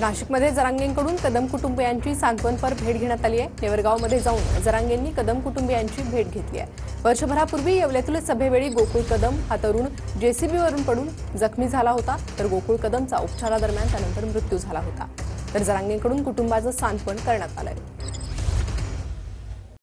नाशिकमध्ये जरांगेंकडून कदम कुटुंबियांची सांत्वनपर भेट घेण्यात आली आहे. नेवरगावमध्ये जाऊन जरांगेंनी कदम कुटुंबियांची भेट घेतली आहे. वर्षभरापूर्वी येवल्यातील सभेवेळी गोकुळ कदम हा तरुण जेसीबीवरून पडून जखमी झाला होता. तर गोकुळ कदमचा उपचारादरम्यान त्यानंतर मृत्यू झाला होता. तर जरांगेंकडून कुटुंबाचं सांत्वन करण्यात आलंय.